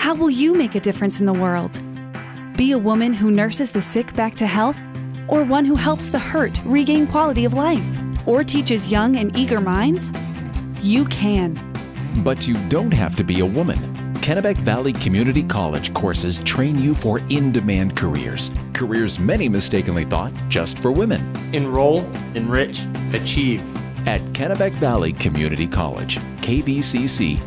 How will you make a difference in the world? Be a woman who nurses the sick back to health? Or one who helps the hurt regain quality of life? Or teaches young and eager minds? You can. But you don't have to be a woman. Kennebec Valley Community College courses train you for in demand careers. Careers many mistakenly thought just for women. Enroll, enrich, achieve. At Kennebec Valley Community College, kvcc.me.edu.